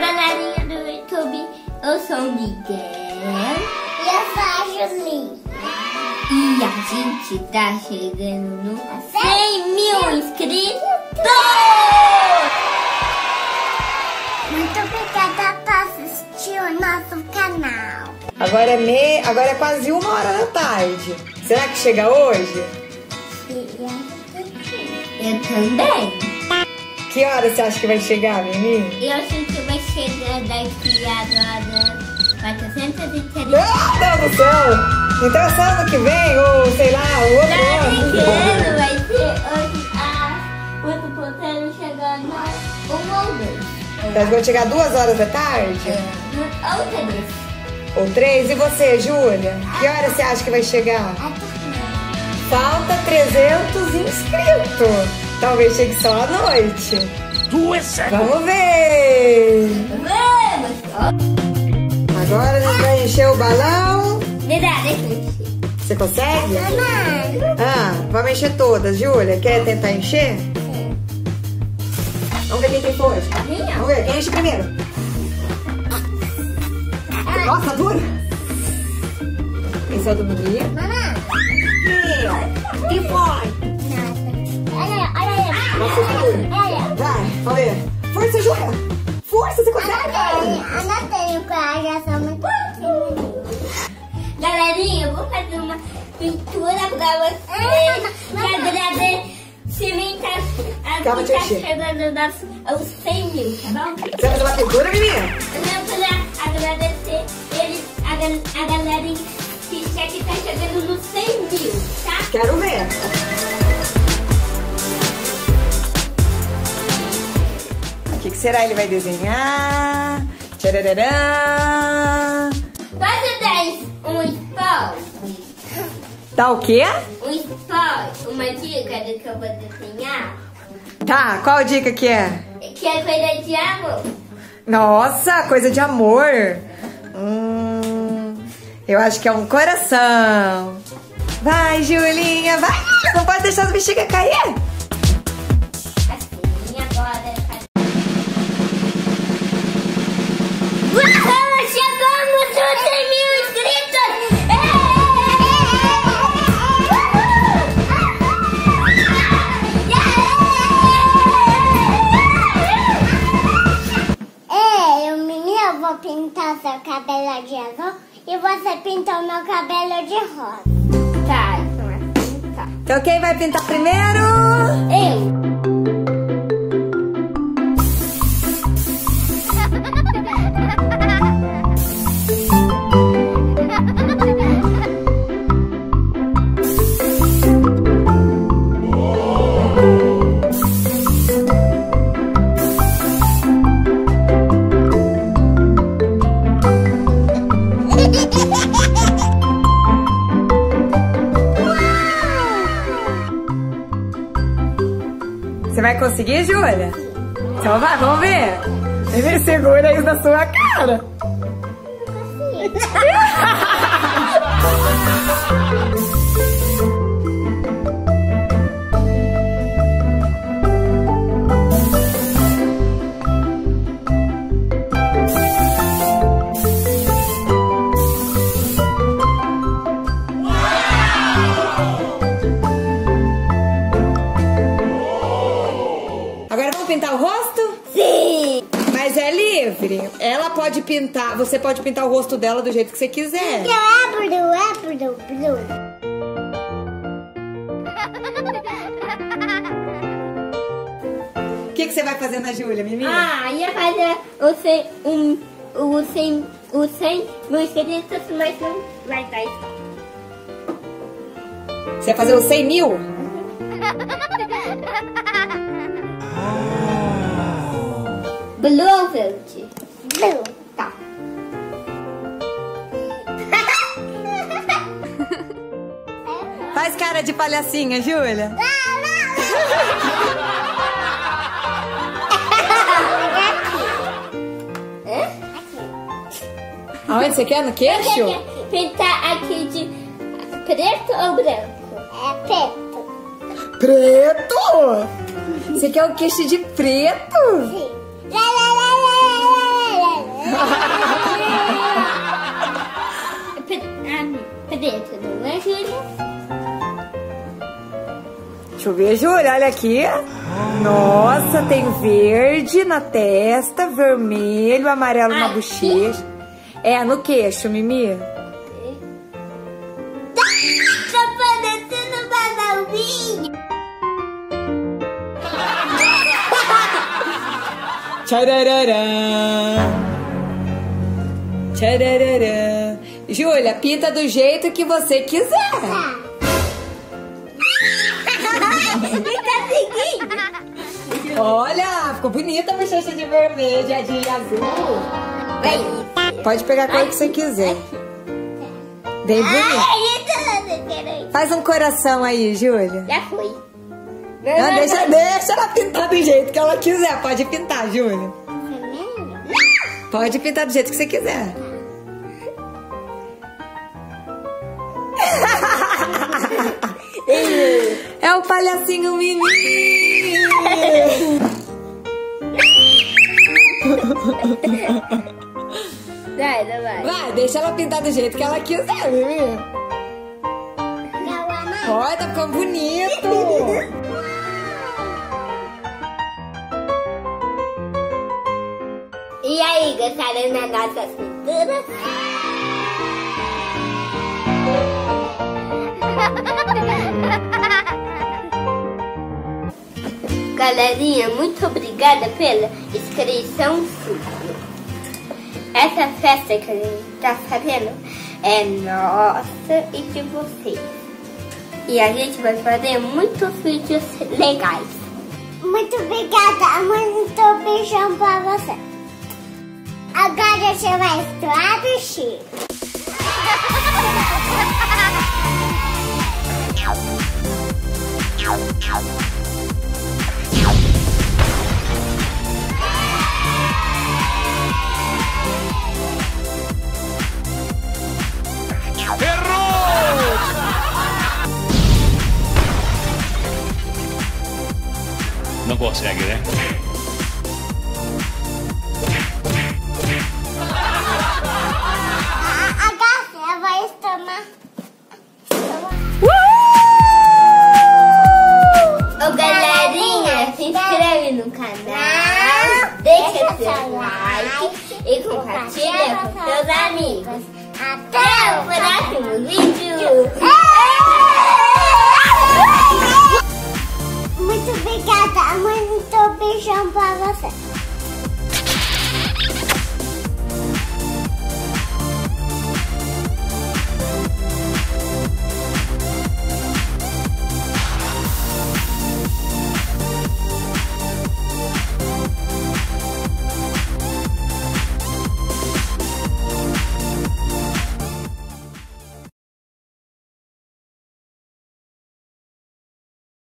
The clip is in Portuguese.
galerinha do YouTube, eu sou o Miguel. E eu sou a Julie. E a gente tá chegando no 100 mil inscritos! Muito obrigada por assistir o nosso canal. Agora é, me... Agora é quase uma hora da tarde. Será que chega hoje? Eu Eu também. Que hora você acha que vai chegar, menino? Eu acho que vai chegar daqui agora 430 Ah, Deus do céu! Então é só ano que vem, ou sei lá, o outro ano. ano vai ser outro ponteiro chegando um ou dois. Nós vamos chegar duas horas da tarde? Ou três. Ou três? E você, Júlia? Que hora você acha que vai chegar? Falta 300 inscritos. Talvez chegue só à noite. Vamos ver! Vamos! Agora a gente vai encher o balão. Encher. Você consegue? Ah, vamos encher todas, Júlia. Quer tentar encher? Vamos ver quem tem força. Minha? Vamos ver, quem enche primeiro? Nossa, dura! Esse é o do Miguel. Mamãe. Que foi? Olha, olha, Nossa, dura. Ver. Força, Júlia! Força, você consegue! Eu não tenho coragem, sou muito tímida. Galerinha, eu vou fazer uma pintura pra vocês. Que agradecimento a Calma, que tá chegando aos 100 mil, tá bom? Você vai fazer uma pintura, menina? Eu quero agradecer eles, a, a galera que, que tá chegando nos 100 mil, tá? Quero ver. Será ele vai desenhar? Tcharararã. Pode dar um spoiler? Tá o quê? Um spoiler, uma dica do que eu vou desenhar? Tá, qual dica que é? Que é coisa de amor. Nossa, coisa de amor. Hum, eu acho que é um coração. Vai, Julinha, vai. Não pode deixar as bexigas cair. Você pintou meu cabelo de rosa. Tá, então assim tá. Então quem vai pintar primeiro? Eu. Você vai conseguir, Júlia? Então vai, vamos ver. Ele segura isso na sua cara. Vamos pintar o rosto? Sim! Mas é livre. Ela pode pintar, você pode pintar o rosto dela do jeito que você quiser. É blue, é blue, blue. O que, que você vai fazer na Júlia, menina? Ah, ia fazer o 100, um, o 100, o 100 mil inscritos, mas não vai dar isso. Você vai fazer os 100 mil? Blue ou verde? Blue. Tá. Faz cara de palhacinha, Júlia. Aonde você quer? No queixo? Pintar aqui de preto ou branco? É preto. Preto? Você quer o queixo de preto? Sim. Ver, Júlia, olha aqui. Nossa, tem verde na testa, vermelho, amarelo na bochecha. É, no queixo, Mimi. Tá parecendo badalzinho. Tcharararã. Tcharararã. Júlia, pinta do jeito que você quiser. Tá. Olha, ficou bonita a bochecha de vermelho, a de azul. Vai. Pode pegar a cor que você quiser. Bem bonito. Faz um coração aí, Júlia. Já foi. Não, deixa, deixa ela pintar do jeito que ela quiser. Pode pintar, Júlia. Pode pintar do jeito que você quiser. É o palhacinho Mimi. Vai, não vai. Vai, deixa ela pintar do jeito que ela quiser, Mimi. Olha, tá ficando bonito. E aí, gostaram das nossas pinturas? Galerinha, muito obrigada pela inscrição. Essa festa que a gente tá fazendo é nossa e de vocês. E a gente vai fazer muitos vídeos legais. Muito obrigada, muito beijão pra você. Agora você vai traduzir. Não consegue, né? Galerinha, se inscreve no canal, deixa seu like e compartilha com seus amigos. Até o próximo vídeo!